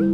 Hey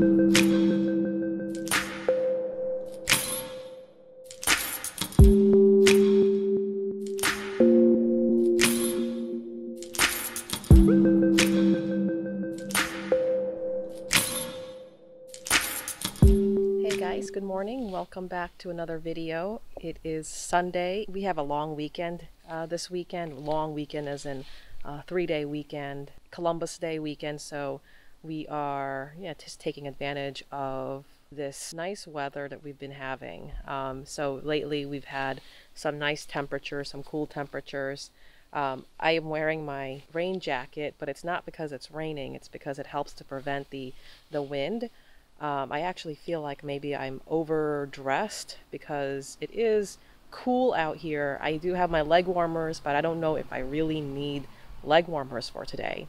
guys, good morning. Welcome back to another video. It is Sunday. We have a long weekend uh, this weekend. Long weekend as in uh, three day weekend, Columbus Day weekend. So we are yeah, just taking advantage of this nice weather that we've been having. Um, so lately we've had some nice temperatures, some cool temperatures. Um, I am wearing my rain jacket, but it's not because it's raining. It's because it helps to prevent the the wind. Um, I actually feel like maybe I'm overdressed because it is cool out here. I do have my leg warmers, but I don't know if I really need leg warmers for today.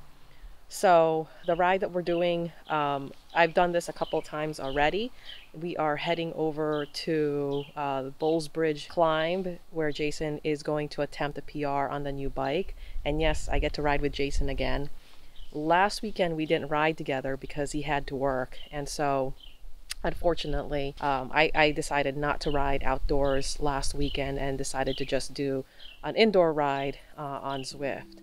So, the ride that we're doing, um, I've done this a couple times already. We are heading over to uh, the Bulls Bridge climb where Jason is going to attempt a PR on the new bike. And yes, I get to ride with Jason again last weekend we didn't ride together because he had to work and so unfortunately um, I, I decided not to ride outdoors last weekend and decided to just do an indoor ride uh, on Zwift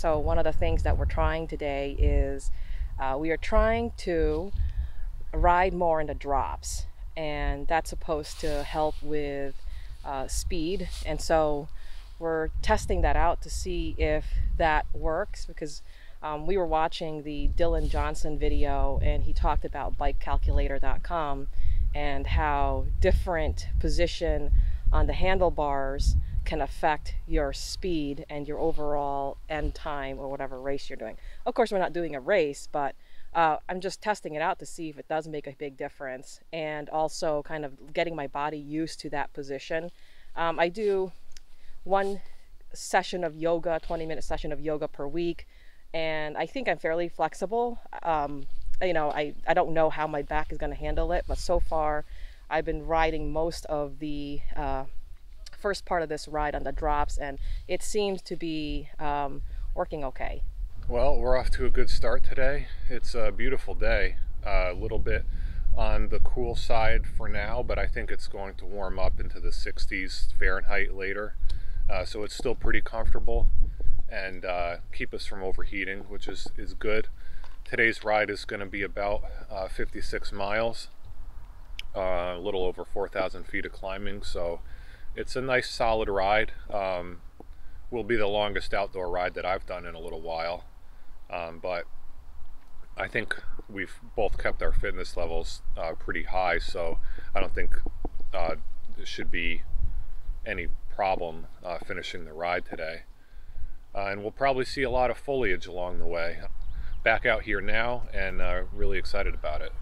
So, one of the things that we're trying today is uh, we are trying to ride more in the drops, and that's supposed to help with uh, speed. And so, we're testing that out to see if that works because um, we were watching the Dylan Johnson video, and he talked about bikecalculator.com and how different position on the handlebars can affect your speed and your overall end time or whatever race you're doing. Of course, we're not doing a race, but uh, I'm just testing it out to see if it does make a big difference and also kind of getting my body used to that position. Um, I do one session of yoga, 20 minute session of yoga per week, and I think I'm fairly flexible. Um, you know, I, I don't know how my back is going to handle it, but so far I've been riding most of the uh, first part of this ride on the drops, and it seems to be um, working okay. Well, we're off to a good start today. It's a beautiful day, uh, a little bit on the cool side for now, but I think it's going to warm up into the 60s Fahrenheit later. Uh, so it's still pretty comfortable and uh, keep us from overheating, which is, is good. Today's ride is going to be about uh, 56 miles, uh, a little over 4,000 feet of climbing, so it's a nice solid ride. Um, will be the longest outdoor ride that I've done in a little while. Um, but I think we've both kept our fitness levels uh, pretty high, so I don't think uh, there should be any problem uh, finishing the ride today. Uh, and we'll probably see a lot of foliage along the way. Back out here now and uh, really excited about it.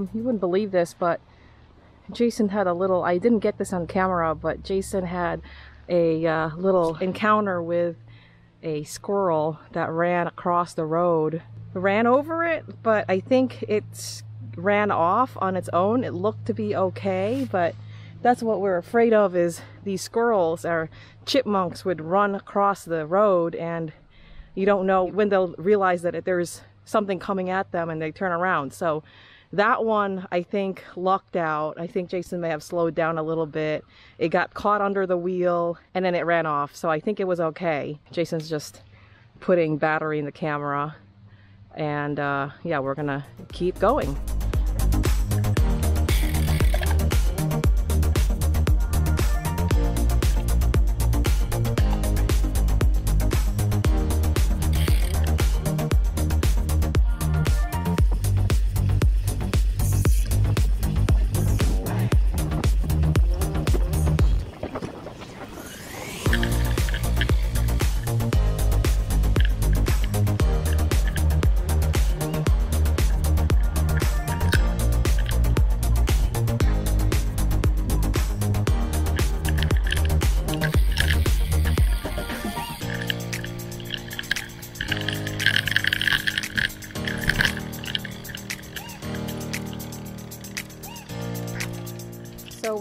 Um, you wouldn't believe this, but Jason had a little, I didn't get this on camera, but Jason had a uh, little encounter with a squirrel that ran across the road. Ran over it, but I think it ran off on its own. It looked to be okay, but that's what we're afraid of is these squirrels or chipmunks would run across the road and you don't know when they'll realize that there's something coming at them and they turn around. So that one, I think, lucked out. I think Jason may have slowed down a little bit. It got caught under the wheel and then it ran off. So I think it was okay. Jason's just putting battery in the camera. And uh, yeah, we're gonna keep going.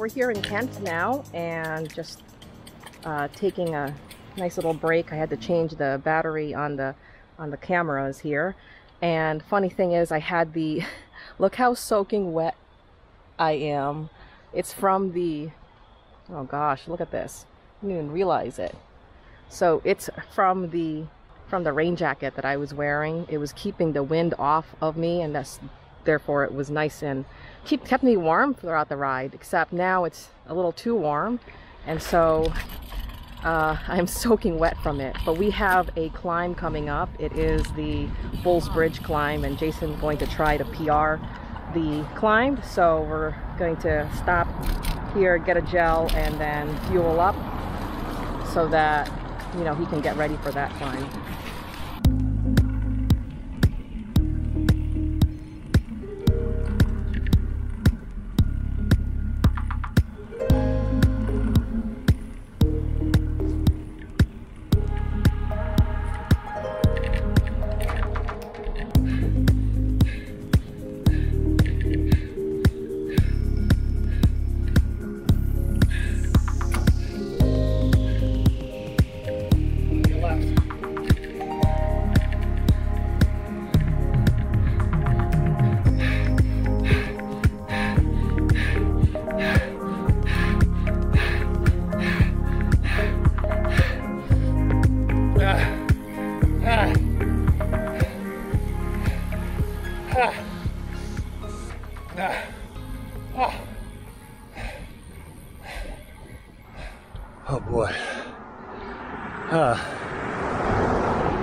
We're here in Kent now and just uh, taking a nice little break. I had to change the battery on the on the cameras here. And funny thing is I had the look how soaking wet I am. It's from the oh gosh, look at this. I didn't even realize it. So it's from the from the rain jacket that I was wearing. It was keeping the wind off of me and that's therefore it was nice and keep, kept me warm throughout the ride except now it's a little too warm. And so uh, I'm soaking wet from it. But we have a climb coming up. It is the Bulls Bridge climb and Jason's going to try to PR the climb. So we're going to stop here get a gel and then fuel up so that you know he can get ready for that climb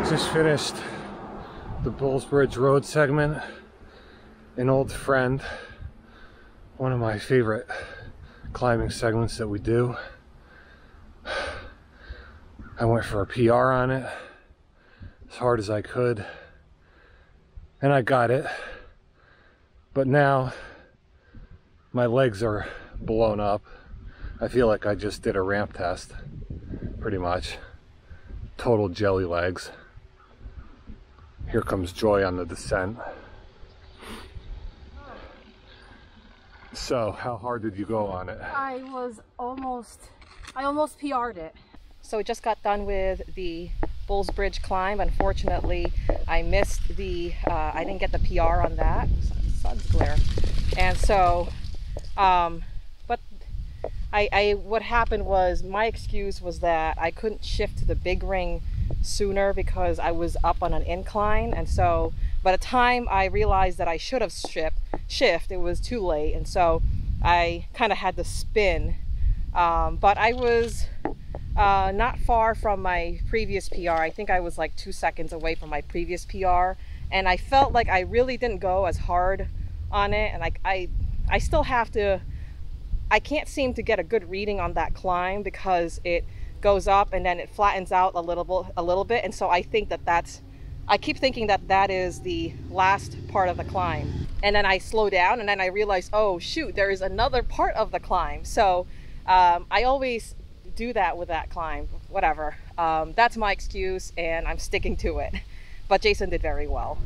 just finished the Bulls Bridge Road segment. An old friend, one of my favorite climbing segments that we do. I went for a PR on it as hard as I could, and I got it. But now my legs are blown up. I feel like I just did a ramp test, pretty much. Total jelly legs. Here comes Joy on the descent. So, how hard did you go on it? I was almost, I almost PR'd it. So we just got done with the Bulls Bridge climb. Unfortunately, I missed the, uh, I didn't get the PR on that. Sun's glare. And so, um, but I, I, what happened was my excuse was that I couldn't shift to the big ring sooner because I was up on an incline. And so by the time I realized that I should have shift, shift it was too late. And so I kind of had to spin. Um, but I was uh, not far from my previous PR. I think I was like two seconds away from my previous PR. And I felt like I really didn't go as hard on it. And like I, I still have to, I can't seem to get a good reading on that climb because it goes up and then it flattens out a little bit, a little bit. And so I think that that's I keep thinking that that is the last part of the climb. And then I slow down and then I realize, oh shoot, there is another part of the climb. So um, I always do that with that climb, whatever. Um, that's my excuse and I'm sticking to it. But Jason did very well.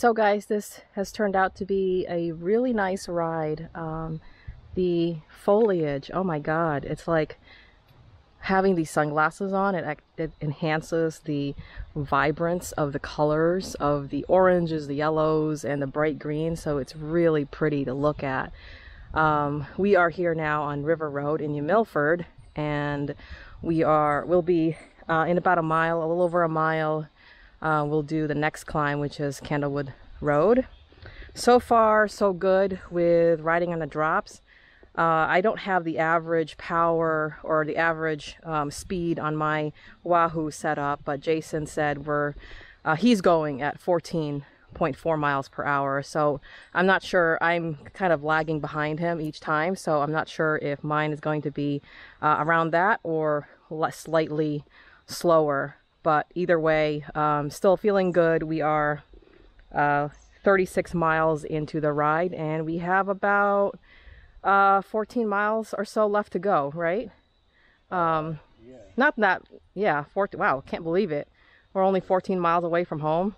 So guys, this has turned out to be a really nice ride. Um, the foliage, oh my god, it's like having these sunglasses on, it, it enhances the vibrance of the colors of the oranges, the yellows, and the bright green, so it's really pretty to look at. Um, we are here now on River Road in New Milford, and we are, we'll be uh, in about a mile, a little over a mile uh, we'll do the next climb, which is Candlewood Road. So far, so good with riding on the drops. Uh, I don't have the average power or the average um, speed on my Wahoo setup, but Jason said we're uh, he's going at 14.4 miles per hour. So I'm not sure. I'm kind of lagging behind him each time, so I'm not sure if mine is going to be uh, around that or slightly slower but either way, um, still feeling good. We are uh, 36 miles into the ride and we have about uh, 14 miles or so left to go, right? Um, yeah. Not that, yeah, 14, wow, can't believe it. We're only 14 miles away from home.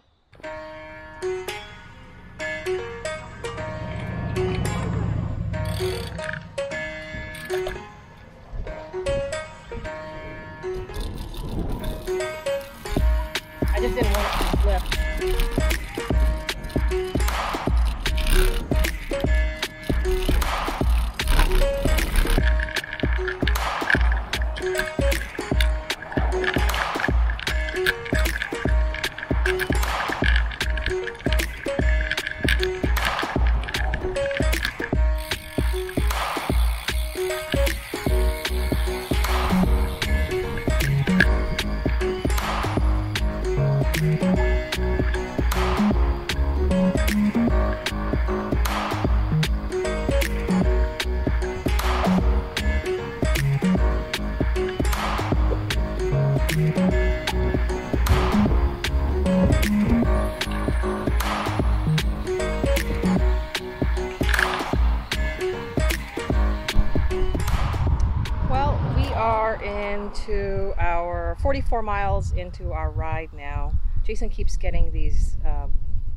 44 miles into our ride now. Jason keeps getting these, uh,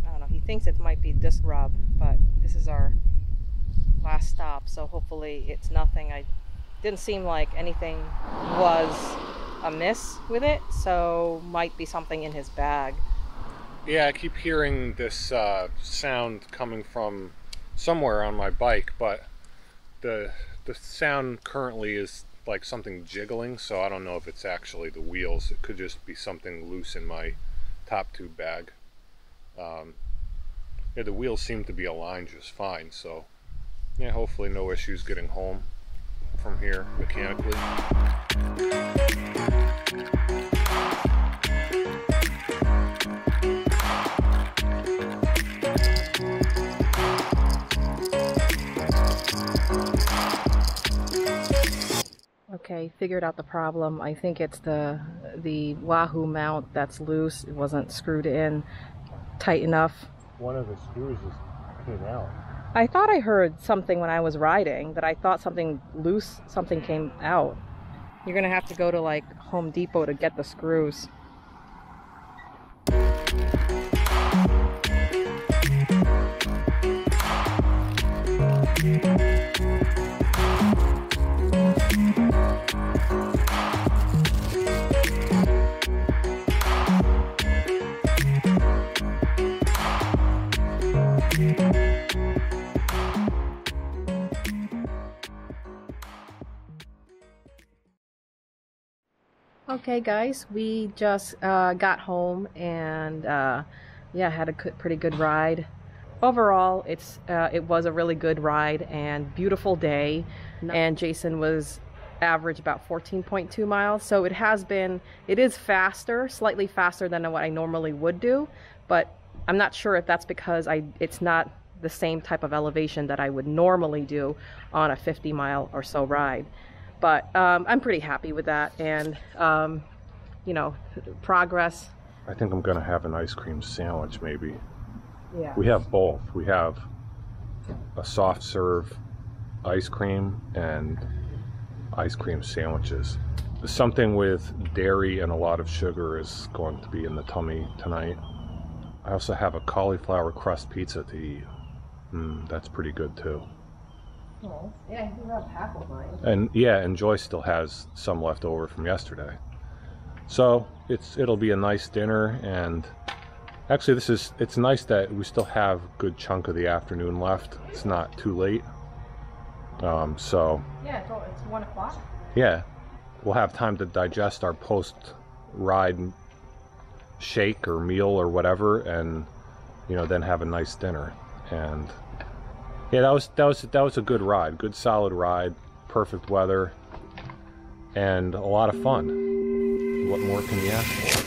I don't know, he thinks it might be disc rub, but this is our last stop, so hopefully it's nothing. I didn't seem like anything was amiss with it, so might be something in his bag. Yeah, I keep hearing this uh, sound coming from somewhere on my bike, but the the sound currently is like something jiggling, so I don't know if it's actually the wheels. It could just be something loose in my top tube bag. Um, yeah, the wheels seem to be aligned just fine, so yeah, hopefully no issues getting home from here mechanically. Okay, figured out the problem. I think it's the the Wahoo mount that's loose. It wasn't screwed in tight enough. One of the screws is came out. I thought I heard something when I was riding that I thought something loose, something came out. You're gonna have to go to like Home Depot to get the screws. Okay, guys, we just uh, got home and uh, yeah, had a pretty good ride. Overall, it's uh, it was a really good ride and beautiful day. And Jason was average about 14.2 miles, so it has been it is faster, slightly faster than what I normally would do, but I'm not sure if that's because I it's not the same type of elevation that I would normally do on a 50 mile or so ride but um, I'm pretty happy with that. And um, you know, progress. I think I'm gonna have an ice cream sandwich, maybe. Yeah. We have both. We have a soft serve ice cream and ice cream sandwiches. Something with dairy and a lot of sugar is going to be in the tummy tonight. I also have a cauliflower crust pizza to eat. Mm, that's pretty good too. Oh, yeah, you have half of mine. And yeah, and Joy still has some left over from yesterday. So it's it'll be a nice dinner and actually this is it's nice that we still have a good chunk of the afternoon left. It's not too late. Um, so Yeah, it's, it's one o'clock. yeah, we'll have time to digest our post ride shake or meal or whatever and you know then have a nice dinner and yeah, that was that was that was a good ride, good solid ride, perfect weather, and a lot of fun. What more can you ask for?